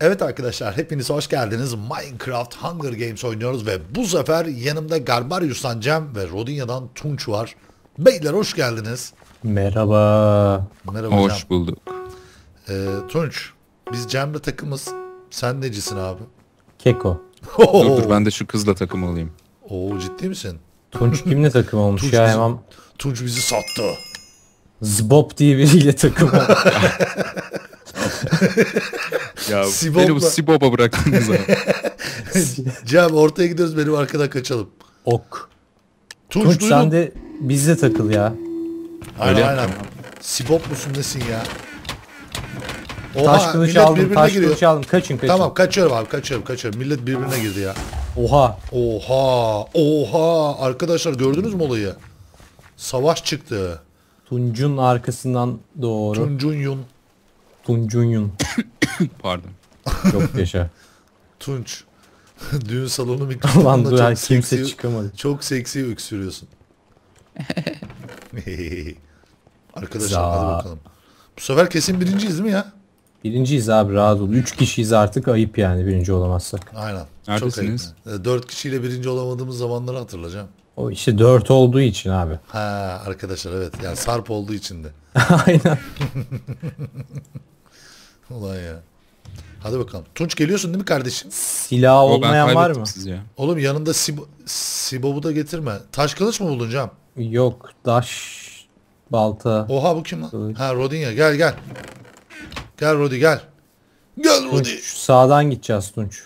Evet arkadaşlar hepiniz hoş geldiniz. Minecraft Hunger Games oynuyoruz ve bu sefer yanımda Garbarius'tan Cem ve Rodinya'dan Tunç var. Beyler hoş geldiniz. Merhaba. Merhaba Cem. Hoş bulduk. Ee, Tunç biz Cem'le takımız. Sen necisin abi? Keko. Dur dur ben de şu kızla takım olayım. Oo ciddi misin? Tunç kimle takım olmuş Tunç ya bizim- hemen Tunç bizi sattı. Zbop diye biriyle takım olmuş. Ya Sibop'la- beni bu Sibop'a bıraktınız. Cem ortaya gidiyoruz benim arkadan kaçalım. Ok. Tunç, Tunç sen de bizle takıl ya. Aynen Öyle aynen. Sibop musun nesin ya? Taş kılıç aldım, taş giriyor. kılıç aldım. Kaçın kaçın. Tamam kaçıyorum abi kaçıyorum kaçıyorum. Millet birbirine girdi ya. Oha. Oha oha arkadaşlar gördünüz mü olayı? Savaş çıktı. Tuncun arkasından doğru. Tuncun Yun. Tuncunyun. Pardon. Çok yaşa. Tunç. Düğün salonu mikrofonunda çok kimse seksi, çıkamadı. çok seksi öksürüyorsun. Arkadaşlar Za. hadi bakalım. Bu sefer kesin birinciyiz değil mi ya? Birinciyiz abi rahat ol. Üç kişiyiz artık ayıp yani birinci olamazsak. Aynen. Neredesiniz? Çok ayıp. Dört kişiyle birinci olamadığımız zamanları hatırlayacağım. O işte dört olduğu için abi. Ha arkadaşlar evet yani sarp olduğu için de. Aynen. Ulan ya. Hadi bakalım. Tunç geliyorsun değil mi kardeşim? Silah olmayan var mı? sizi ya. Oğlum yanında Sib Sibob'u da getirme. Taş kılıç mı buldun Cam? Yok. Daş. Balta. Oha bu kim lan? Kılıç. Ha Rodinya gel gel. Gel Rodi gel. Gel Tunç, Rodi. şu sağdan gideceğiz Tunç.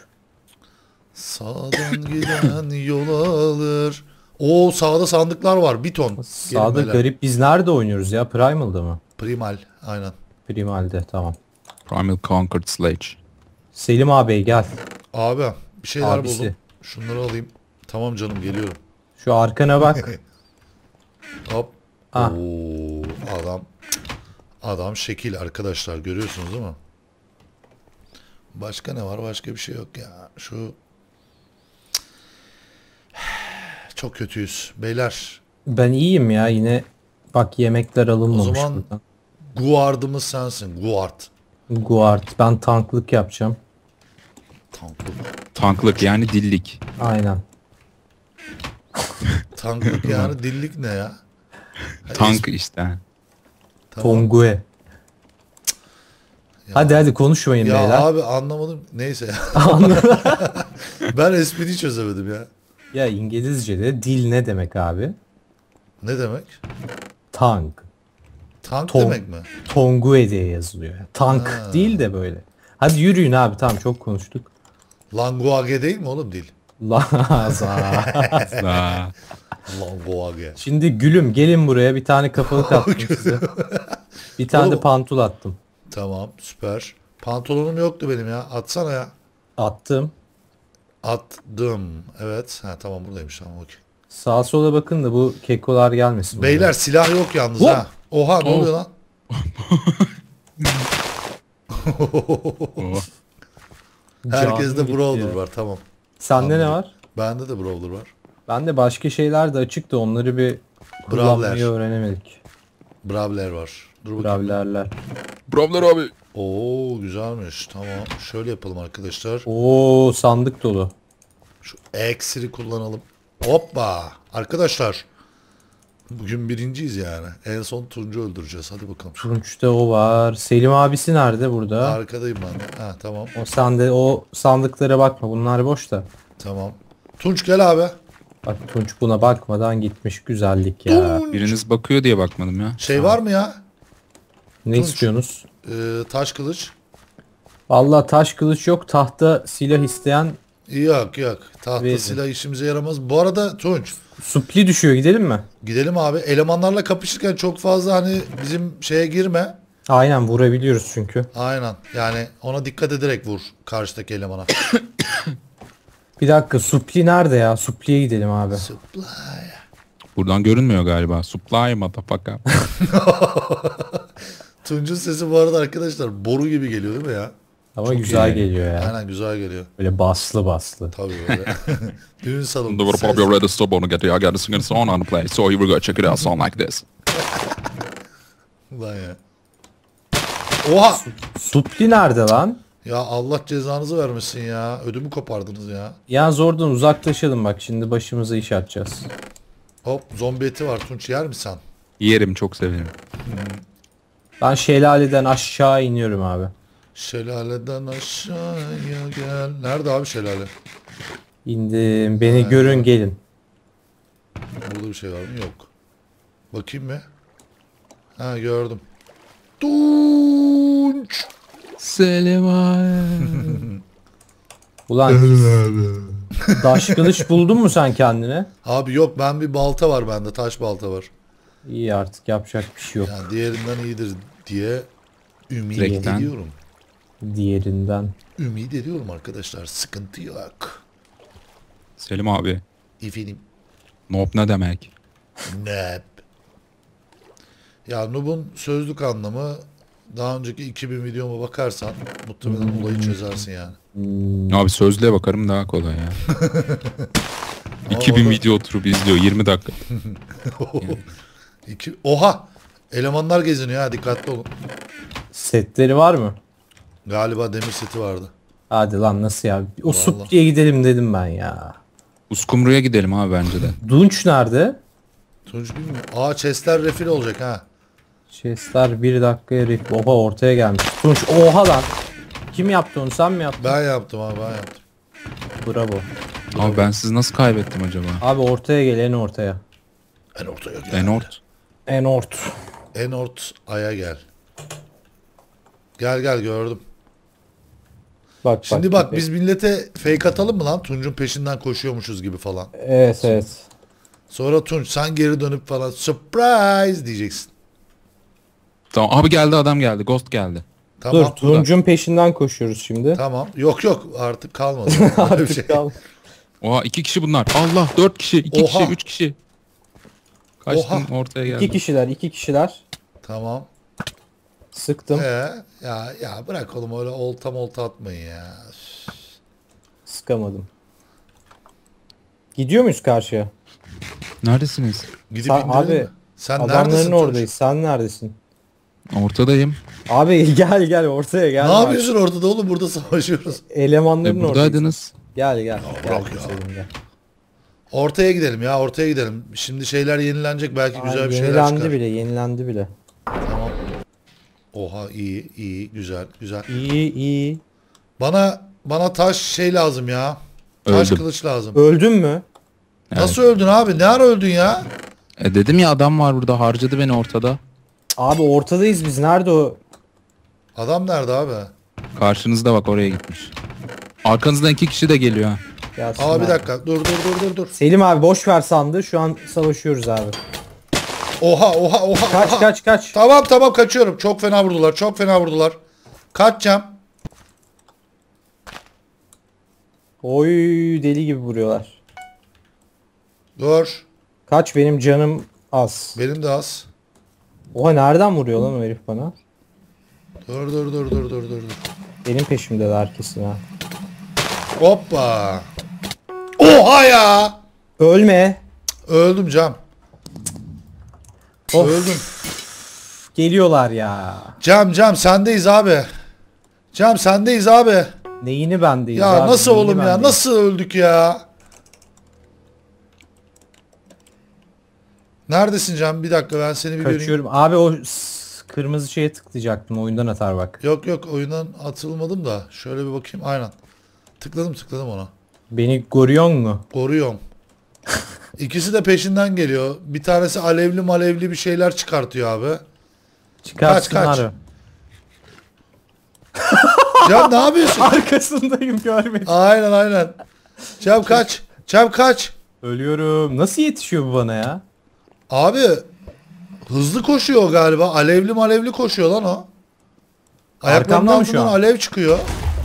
Sağdan giden yol alır. Oo sağda sandıklar var. Bir ton. Sağda Gelin garip biz nerede oynuyoruz ya? Primal'da mı? Primal. Aynen. Primal'de tamam. Primal Conquered Sledge. Selim abi gel. Abi bir şeyler Abisi. buldum. Şunları alayım. Tamam canım geliyorum. Şu arkana bak. Hop. Ah. Oo adam. Adam şekil arkadaşlar görüyorsunuz değil mi? Başka ne var? Başka bir şey yok ya. Şu çok kötüyüz. Beyler ben iyiyim ya yine. Bak yemekler alınmamış O zaman- buradan. guardımız sensin. Guard. Guard. Ben tanklık yapacağım. Tanklık. Tanklık yani dillik. Aynen. Tanklık yani dillik ne ya? Ha, Tank işte. Tamam. Tongue. Hadi hadi konuşmayın Ya beyler. abi anlamadım. Neyse ya. ben espriyi çözemedim ya. Ya İngilizce'de dil ne demek abi? Ne demek? Tank. Tank Ton- demek mi? Tongue diye yazılıyor. Tank Ha. değil de böyle. Hadi yürüyün abi tamam çok konuştuk. Language değil mi oğlum dil? Aa, Language. Şimdi gülüm gelin buraya bir tane kafalık attım size. Bir tane de Oğlum- pantul attım. Tamam süper. Pantolonum yoktu benim ya. Atsana ya. Attım. Attım. Evet. Ha tamam buradaymış tamam okey. Sağa sola bakın da bu kekolar gelmesin. Beyler silah yok yalnız Hop. ha. Oha ne Oh. oluyor lan? buraya. Herkeste Canım gitti brawler ya. var tamam. Sende ne var? Bende de brawler var. Bende başka şeyler de açık da onları bir Brawler. kullanmayı öğrenemedik. Brawler var. Dur bakayım. Bravlerler. Bravler abi. Oo güzelmiş. Tamam. Şöyle yapalım arkadaşlar. Oo sandık dolu. Şu eksiri kullanalım. Hoppa. Arkadaşlar. Bugün birinciyiz yani. En son Tuncu öldüreceğiz. Hadi bakalım. Turunç'ta o var. Selim abisi nerede burada? Arkadayım ben. Ha tamam. O sende o sandıklara bakma bunlar boş da. Tamam. Tunç gel abi. Bak Tunç buna bakmadan gitmiş güzellik ya. Biriniz bakıyor diye bakmadım ya. Şey var mı ya? Ne Tunç. istiyorsunuz? Ee, taş kılıç. Vallahi taş kılıç yok tahta silah isteyen Yok yok. Tahta Verin. silah işimize yaramaz. Bu arada Tunç supli düşüyor gidelim mi? gidelim abi. Elemanlarla kapışırken çok fazla hani bizim şeye girme. Aynen vurabiliyoruz çünkü. Aynen. Yani ona dikkat ederek vur karşıdaki elemana. Bir dakika supli nerede ya? Supli'ye gidelim abi. Supply. Buradan görünmüyor galiba. Supply motherfucker. Tunç'un sesi bu arada arkadaşlar boru gibi geliyor değil mi ya? Ama güzel iyi. geliyor ya. Aynen güzel geliyor. Böyle baslı baslı. Tabii böyle. Düğün salonu. Never pop your red stop on get I got a singing song on the play. So here we go. Check it out. Song like this. Lan ya. Oha! Supli nerede lan? Ya Allah cezanızı vermesin ya. Ödümü kopardınız ya. Yalnız oradan uzaklaşalım bak şimdi başımıza iş açacağız. Hop zombi eti var. Tunç yer mi sen? Yerim çok severim. Ben şelaleden aşağı iniyorum abi. Şelaleden aşağıya gel. Nerede abi şelale? İndim. Beni görün gelin. Burada bir şey var mı? Yok. Bakayım mı? Ha gördüm. Tunç. Selim Ulan taş kılıç buldun mu sen kendine? Abi yok ben bir balta var bende. Taş balta var. İyi artık yapacak bir şey yok Yani diğerinden iyidir diye ümit Direkten. ediyorum. diğerinden. Ümit ediyorum arkadaşlar. Sıkıntı yok. Selim abi. Efendim. Nope ne demek? Nep. Ya Noob'un sözlük anlamı daha önceki 2000 videoma bakarsan muhtemelen olayı çözersin yani. Abi sözlüğe bakarım daha kolay ya. 2000 orada- video oturup izliyor 20 dakika. İki, oha! Elemanlar geziniyor ha dikkatli olun. Setleri var mı? Galiba demir seti vardı. Hadi lan nasıl ya? O. Supri'ye gidelim dedim ben ya. Uskumru'ya gidelim abi bence de. Dunç nerede? Tunç bilmiyor. Aa chestler refil olacak ha. Chestler bir dakikaya rip. Oha ortaya gelmiş. Tunç oha lan. Kim yaptı onu sen mi yaptın? Ben yaptım abi ben yaptım. Bravo. Abi ben sizi nasıl kaybettim acaba? Abi ortaya gel en ortaya. En ortaya gel. En ort. En ort aya gel. Gel gel gördüm. Bak Şimdi bak biz millete fake atalım mı lan? Tunç'un peşinden koşuyormuşuz gibi falan. Evet evet. Sonra Tunç sen geri dönüp falan surprise diyeceksin. Tamam abi geldi adam geldi. Ghost geldi. Tamam. Dur Tunç'un peşinden koşuyoruz şimdi. Tamam. Yok yok artık kalmadı. Artık şey. kal. Oha iki kişi bunlar. Allah dört kişi, iki Oha. kişi, üç kişi. Kaçtım Oha. ortaya İki geldim. kişiler iki kişiler. Tamam. Sıktım. Ee, ya ya bırak oğlum öyle olta molta atmayın ya. Sıkamadım. Gidiyor muyuz karşıya? Neredesiniz? Gidip Sen- abi, mi? Sen neredesin Adamların Tunç? oradayız. Sen neredesin? Ortadayım. Abi gel gel ortaya gel. Ne bak. yapıyorsun ortada oğlum burada savaşıyoruz. Elemanların E, oradayız. buradaydınız. Gel gel. Gel bırak ya. güzelim, gel. Ortaya gidelim ya ortaya gidelim. Şimdi şeyler yenilenecek belki güzel Ay, bir şeyler yenilendi çıkar. bile yenilendi bile. Tamam. Oha iyi iyi güzel güzel. İyi iyi. Bana bana taş şey lazım ya. Taş Öldüm. kılıç lazım. Öldün mü? Nasıl öldün abi? Ne ara öldün ya? E dedim ya adam var burada harcadı beni ortada. Abi ortadayız biz. Nerede o? Adam nerede abi? Karşınızda bak oraya gitmiş. Arkanızdan iki kişi de geliyor ha. Gelsin Aa bir abi. dakika. Dur dur dur dur dur. Selim abi boş ver sandı. Şu an savaşıyoruz abi. Oha oha oha. Kaç oha. kaç kaç. Tamam tamam kaçıyorum. Çok fena vurdular. Çok fena vurdular. Kaçacağım. Oy deli gibi vuruyorlar. Dur. Kaç benim canım az. Benim de az. Oha nereden vuruyor lan o herif bana? Dur dur dur dur dur dur. dur. Benim peşimdeler kesin ha. Hoppa. Oha ya. Ölme. Öldüm Cam. Of. Öldüm. Geliyorlar ya. Cam Cam sendeyiz abi. Cam sendeyiz abi. Neyini bendeyiz Ya abi, nasıl oğlum ya? bendeyiz? Nasıl öldük ya? Neredesin Cam? Bir dakika ben seni bir göreyim. Kaçıyorum. Abi o kırmızı şeye tıklayacaktım. Oyundan atar bak. Yok yok oyundan atılmadım da. Şöyle bir bakayım. Aynen. Tıkladım tıkladım ona. Beni görüyor mu? Koruyorum. İkisi de peşinden geliyor. Bir tanesi alevli malevli bir şeyler çıkartıyor abi. Çıkarsınlar. kaç. Cam ne yapıyorsun? Arkasındayım görmedim. aynen aynen. Cam kaç. Cam kaç. Ölüyorum. Nasıl yetişiyor bu bana ya? Abi hızlı koşuyor galiba. Alevli malevli koşuyor lan o. Ayaklarının Arkamda mı şu altından an? alev çıkıyor.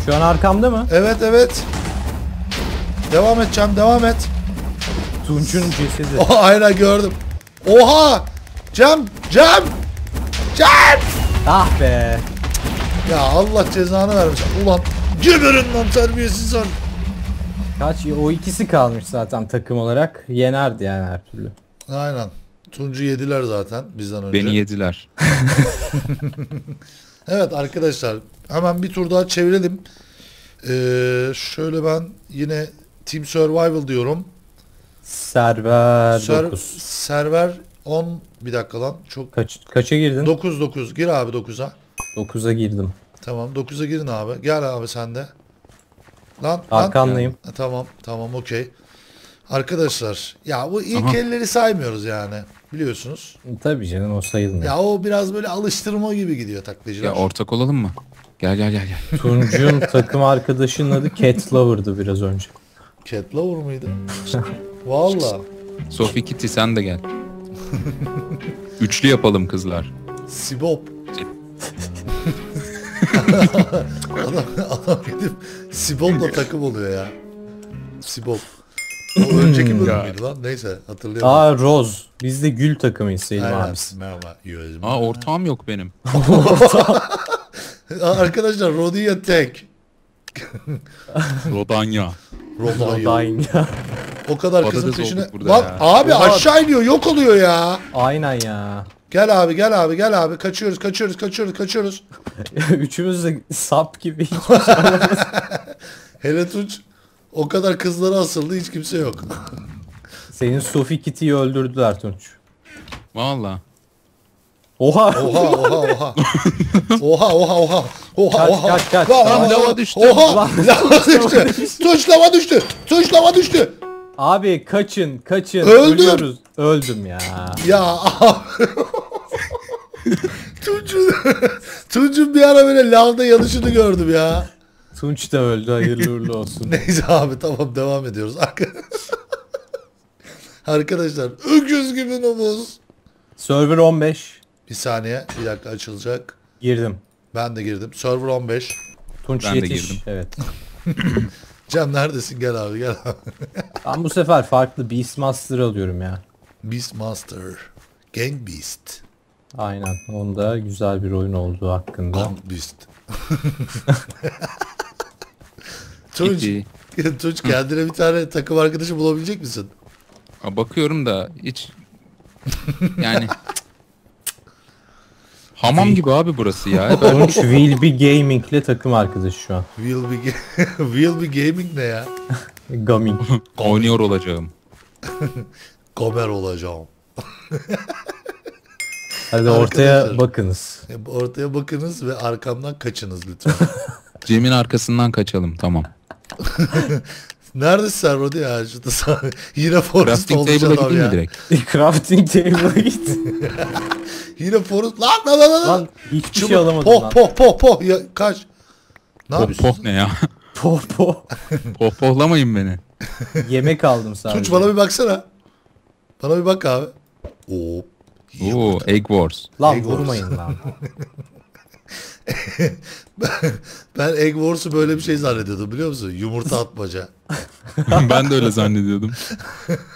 Şu an arkamda mı? Evet evet. Devam et Cam devam et. Tunç'un cesedi. Oha aynen gördüm. Oha! Cam! Cam! Cam! ah be. Ya Allah cezanı vermiş. Ulan geberin lan terbiyesiz sen. Kaç o ikisi kalmış zaten takım olarak. Yenerdi yani her türlü. Aynen. Tuncu yediler zaten bizden önce. Beni yediler. Evet arkadaşlar Hemen bir tur daha çevirelim. Ee, şöyle ben yine Team Survival diyorum. Server Ser- 9. server 10 bir dakika lan. Çok Kaç, kaça girdin? 9 9 gir abi 9'a. 9'a girdim. Tamam 9'a girin abi. Gel abi sen de. Lan lan. Arkandayım. Ha, Tamam tamam okey. Arkadaşlar ya bu ilk Aha. elleri saymıyoruz yani. Biliyorsunuz. Tabii canım o sayılmıyor. Ya o biraz böyle alıştırma gibi gidiyor taklacılar. Ya ortak olalım mı? Gel gel gel gel. Tunç'un takım arkadaşının adı Cat Lover'dı biraz önce. Cat Lover mıydı? Valla. Sophie Kitty sen de gel. Üçlü yapalım kızlar. Sibop. adam, adam gidip Sibop'la takım oluyor ya. Sibop. O önceki bölüm Ya. müydü lan? Neyse hatırlayamadım. Aa Rose. Biz de gül takımıyız Selim Aynen. abi. Merhaba. Yüzüm. Aa ortağım yok benim. Arkadaşlar Rodia Tek. Rodanya. Rodia. Dying ya. O kadar Patates kızın peşine. olduk burada Bak ya. abi Oha. aşağı iniyor yok oluyor ya. Aynen ya. Gel abi gel abi gel abi kaçıyoruz kaçıyoruz kaçıyoruz kaçıyoruz. Üçümüz de sap gibi. Hele Tunç o kadar kızlara asıldı hiç kimse yok. Senin Sophie Kitty'yi öldürdüler Tunç. Valla. Oha. Oha oha oha. Oha oha oha. Oha Kaç, oha. kaç, kaç. Lan, Lan, lava düştü. Oha Lan, lava düştü. Tunç lava düştü. Tunç lava düştü. Abi kaçın kaçın. Öldüm. Ölüyoruz. Öldüm ya. Ya. Tunç'un Tunç'un bir ara böyle lavda yanışını gördüm ya. Tunç da öldü hayırlı uğurlu olsun. Neyse abi tamam devam ediyoruz. Arkadaşlar öküz gibi nomuz. Server 15. Bir saniye bir dakika açılacak. Girdim. Ben de girdim. Server 15. Tunç Ben de yetiş. girdim. Evet. Cem neredesin? Gel abi gel abi. Ben bu sefer farklı Beastmaster alıyorum ya. Beastmaster. Gang Beast. Aynen. Onda güzel bir oyun olduğu hakkında. Gang Beast. Tunç. Tunç kendine bir tane takım arkadaşı bulabilecek misin? Bakıyorum da hiç yani Hamam gibi abi burası ya. Ben Tunç Will Be Gaming'le takım arkadaşı şu an. Will be, will be Gaming ne ya? Gaming. oynuyor olacağım. Gomer olacağım. Hadi ortaya bakınız. E, Ortaya bakınız ve arkamdan kaçınız lütfen. Cem'in arkasından kaçalım tamam. Neredesin sen Rodi ya? Şurada sağ... Yine Forrest Crafting olmuş table'a adam ya. mi direkt? Crafting table'a git. Yine Forrest... Lan lan lan lan. lan hiçbir Çabuk. şey alamadım poh, lan. Poh poh poh ya kaç. Ne Poh poh ne ya? Poh poh. Poh pohlamayın beni. Yemek aldım sadece. Tunç bana bir baksana. Bana bir bak abi. Oo. Oo Egg Wars. Lan Egg Wars. vurmayın lan. Ben Egg Wars'u böyle bir şey zannediyordum biliyor musun? Yumurta atmaca. ben de öyle zannediyordum.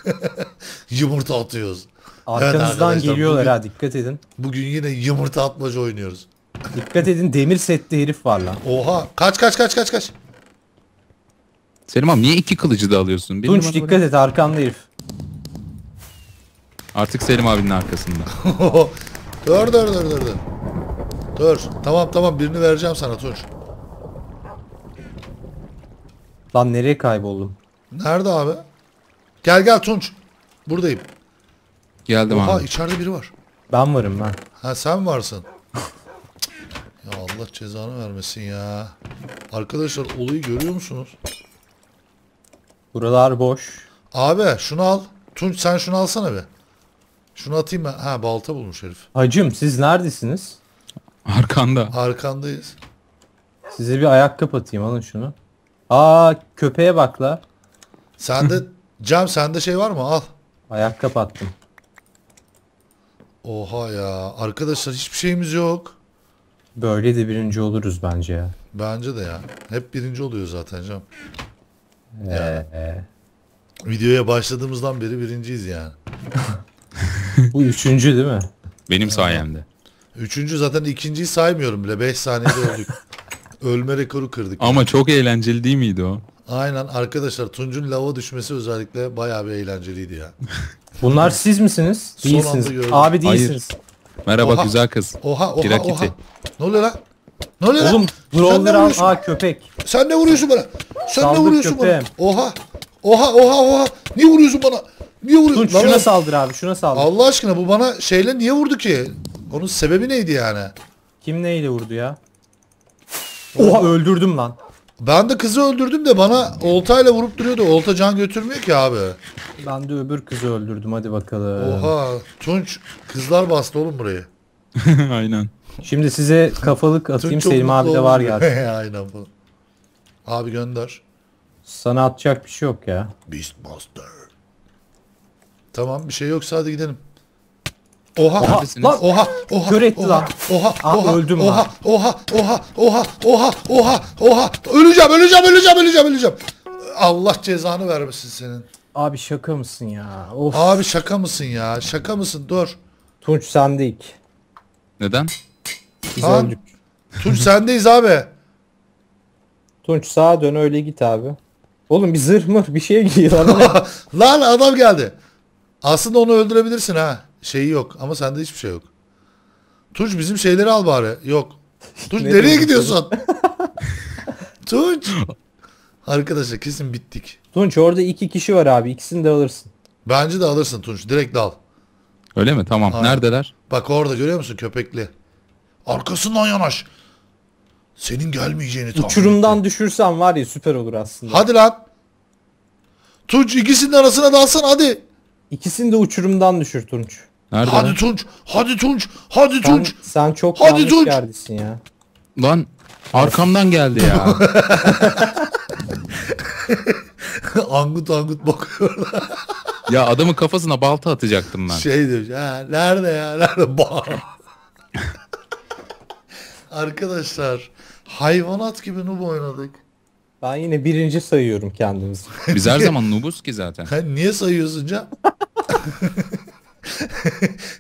Yumurta atıyoruz. Arkanızdan arkadaşlar, geliyorlar bugün- ha dikkat edin. Bugün yine yumurta atmaca oynuyoruz. Dikkat edin demir setli herif var lan. Oha. Kaç kaç kaç kaç kaç. Selim abi niye iki kılıcı da alıyorsun? Benim Tunç dikkat et arkanda herif. Artık Selim abinin arkasında. dur dur dur dur dur. Dur. Tamam tamam birini vereceğim sana Tunç. Lan nereye kayboldum? Nerede abi? Gel gel Tunç. Buradayım. Geldim Oha abi. içeride biri var. Ben varım ben. Ha sen varsın. ya Allah cezanı vermesin ya. Arkadaşlar olayı görüyor musunuz? Buralar boş. Abi şunu al. Tunç sen şunu alsana be. Şunu atayım ben. Ha balta bulmuş herif. Hacım siz neredesiniz? Arkanda. Arkandayız. Size bir ayak kapatayım alın şunu. Aa köpeğe bak la. Sende Cem sende şey var mı? Al. Ayak kapattım. Oha ya. Arkadaşlar hiçbir şeyimiz yok. Böyle de birinci oluruz bence ya. Bence de ya. Hep birinci oluyor zaten Cem. Ee, Videoya başladığımızdan beri birinciyiz yani. bu üçüncü değil mi? Benim sayemde. Üçüncü zaten ikinciyi saymıyorum bile. 5 saniyede öldük. Ölme rekoru kırdık. Ama çok eğlenceli değil miydi o? Aynen arkadaşlar Tunç'un lava düşmesi özellikle bayağı bir eğlenceliydi ya. Bunlar siz misiniz? Son Değilsiniz. Abi değilsiniz. Merhaba Oha. güzel kız. Oha oha Kirakiti. oha. Ne oluyor lan? Ne oluyor lan? Oğlum ne brawler al. vuruyorsun? Aa köpek. Sen ne vuruyorsun bana? Sen ne Saldır vuruyorsun köpeğim. bana? Oha. Oha oha oha. Niye vuruyorsun bana? Niye vuruyorsun? Tunç Lan şuna lan. saldır abi şuna saldır. Allah aşkına bu bana şeyle niye vurdu ki? Onun sebebi neydi yani? Kim neyle vurdu ya? Oha öldürdüm lan. Ben de kızı öldürdüm de bana oltayla vurup duruyordu. Olta can götürmüyor ki abi. Ben de öbür kızı öldürdüm hadi bakalım. Oha. Tunç kızlar bastı oğlum burayı. Aynen. Şimdi size kafalık atayım Tunç çok Selim abi mutlu de var oldu. geldi. Aynen bu. Abi gönder. Sana atacak bir şey yok ya. Beastmaster. Tamam bir şey yoksa hadi gidelim. Oha. Oha, lan Oha, oha, Kör etti oha, lan. Oha, oha, öldüm oha, lan. oha, oha, oha, oha, oha, oha, öleceğim, öleceğim, öleceğim, öleceğim, öleceğim. Allah cezanı vermesin senin. Abi şaka mısın ya? Of. Abi şaka mısın ya? Şaka mısın? Dur. Tunç sendik. Neden? Biz Tamam. öldük. Tunç sendeyiz abi. Tunç sağa dön öyle git abi. Oğlum bir zırh mır bir şey giy lan. Lan adam geldi. Aslında onu öldürebilirsin ha. Şeyi yok ama sende hiçbir şey yok. Tunç bizim şeyleri al bari. Yok. Tunç Ne nereye diyorsun? gidiyorsun? Tunç. Arkadaşlar kesin bittik. Tunç orada iki kişi var abi ikisini de alırsın. Bence de alırsın Tunç. Direkt dal. Öyle mi? Tamam. Aynen. Neredeler? Bak orada görüyor musun köpekli? Arkasından yanaş. Senin gelmeyeceğini tahmin Uçurumdan ettim. düşürsen var ya süper olur aslında. Hadi lan. Tunç ikisinin arasına dalsan hadi. İkisini de uçurumdan düşür Tunç. Neredeler? Hadi Tunç. Hadi Tunç. Hadi Sen, Tunç. sen çok Hadi yanlış Tunç. yerdesin ya. Lan arkamdan geldi ya. angut angut bakıyor. ya adamın kafasına balta atacaktım ben. şey diyor. Ha, nerede ya? Nerede? Bam. Arkadaşlar hayvanat gibi noob oynadık. Ben yine birinci sayıyorum kendimizi. Biz her zaman noobuz ki zaten. Ha, niye sayıyorsun Can?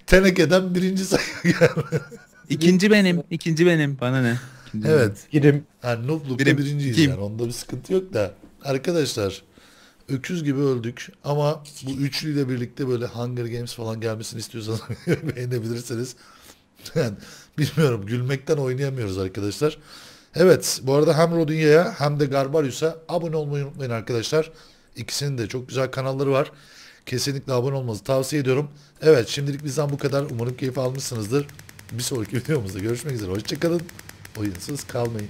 Tenekeden birinci sayıyor yani. İkinci benim. ikinci benim. Bana ne? İkinci benim. Evet. Girim. Yani nooblukta Birim. birinciyiz Kim? yani. Onda bir sıkıntı yok da. Arkadaşlar öküz gibi öldük ama bu üçlüyle birlikte böyle Hunger Games falan gelmesini istiyorsanız beğenebilirsiniz. Yani bilmiyorum gülmekten oynayamıyoruz arkadaşlar. Evet bu arada hem Rodinya'ya hem de Garbarius'a abone olmayı unutmayın arkadaşlar. İkisinin de çok güzel kanalları var. Kesinlikle abone olmanızı tavsiye ediyorum. Evet şimdilik bizden bu kadar. Umarım keyif almışsınızdır. Bir sonraki videomuzda görüşmek üzere. Hoşçakalın. Oyunsuz kalmayın.